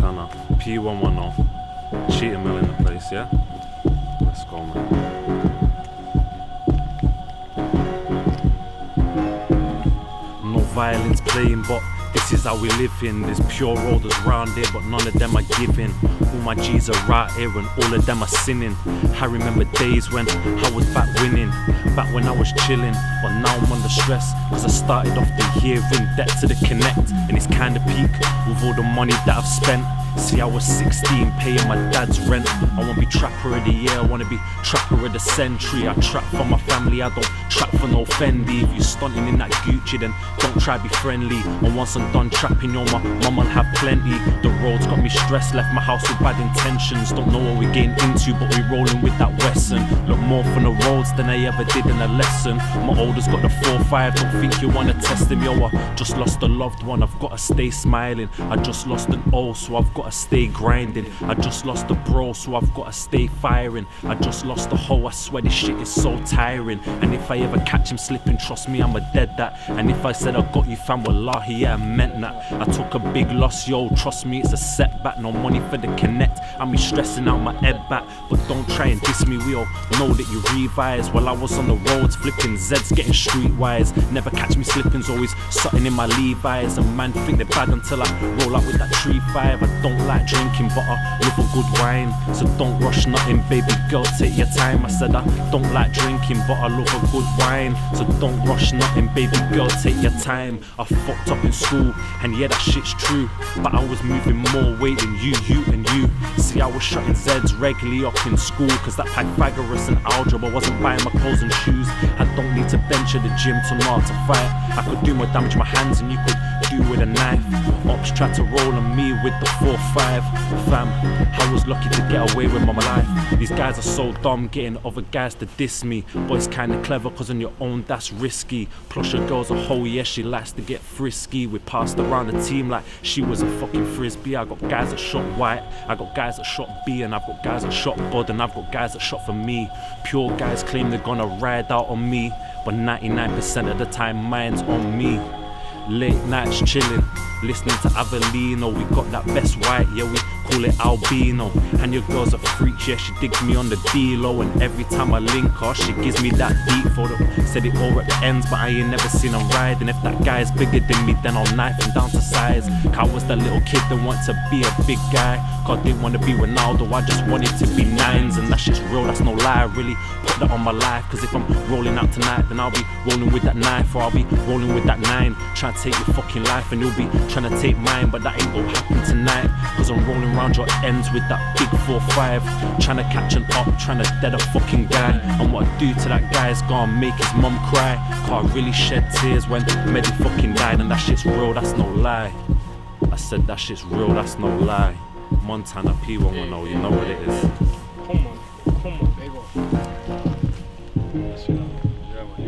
Montana, P110. Cheetah Mill in the place, yeah? Let's go, man. No violence playing, but this is how we live in. There's pure rollers round here, but none of them are giving. All my G's are right here, and all of them are sinning. I remember days when I was back winning, back when I was chilling. But now I'm under stress, cause I started off the year in debt to the connect. And it's kinda peak with all the money that I've spent. See, I was 16 paying my dad's rent. I wanna be trapper of the year, I wanna be trapper of the century. I trap for my family, I don't trap for no Fendi. If you stunting in that Gucci, then don't try be friendly. And once I'm done trapping, yo, my mum will have plenty. The roads got me stressed, left my house with bad intentions. Don't know what we're getting into, but we rolling with that Western. More from the roads than I ever did in a lesson. My oldest got the 4-5, don't think you wanna test him, yo. I just lost a loved one, I've gotta stay smiling. I just lost an O, so I've gotta stay grinding. I just lost a bro, so I've gotta stay firing. I just lost a hoe, I swear this shit is so tiring. And if I ever catch him slipping, trust me, I'm a dead that. And if I said I got you, fam, wallahi, yeah, I meant that. I took a big loss, yo, trust me, it's a setback. No money for the connect, I'm be stressing out my head back. But don't try and diss me, we all know that you revise. While I was on the roads, flipping Zeds, getting streetwise. Never catch me slipping's always something in my Levi's. And man, think they're bad until I roll out with that tree five. I don't like drinking, but I love a good wine. So don't rush nothing, baby girl, take your time. I said I don't like drinking, but I love a good wine. So don't rush nothing, baby girl, take your time. I fucked up in school, and yeah, that shit's true. But I was moving more weight than you, you, and you. See, I was shutting Zeds regularly up in school, cause that Pythagoras and algebra wasn't buying my clothes and shoes. I don't need to venture the gym tomorrow to fight. I could do more damage with my hands and you could do with a knife. Ops tried to roll on me with the 4-5. Fam, I was lucky to get away with my life. These guys are so dumb, getting other guys to diss me. But it's kinda clever, cause on your own that's risky. Plus, your girl's a hoe, yeah, she likes to get frisky. We passed around the team like she was a fucking frisbee. I got guys that shot white, I got guys that shot B, and I've got guys that shot Bud, and I've got guys that shot for me. Pure guys claim they're gonna ride out on me, but 99% of the time, mine's on me. Late nights chilling, listening to Avelino. We got that best white, yeah, we call it albino. And your girl's a freak, yeah, she digs me on the D-low. And every time I link her, she gives me that deep photo. Said it all at the ends, but I ain't never seen her ride. And if that guy is bigger than me, then I'll knife him down to size. I was that little kid that wanted to be a big guy. I didn't want to be Ronaldo, I just wanted to be nines. And that shit's real, that's no lie. Really put that on my life. Cause if I'm rolling out tonight, then I'll be rolling with that knife, or I'll be rolling with that nine. Trying to take your fucking life, and you'll be trying to take mine. But that ain't gonna happen tonight. Cause I'm rolling around your ends with that big 4-5. Trying to catch an up, trying to dead a fucking guy. And what I do to that guy is gonna make his mum cry. Cause I really shed tears when Medi fucking died. And that shit's real, that's no lie. I said that shit's real, that's no lie. Montana P110, you know what it is. Come on, come on, baby.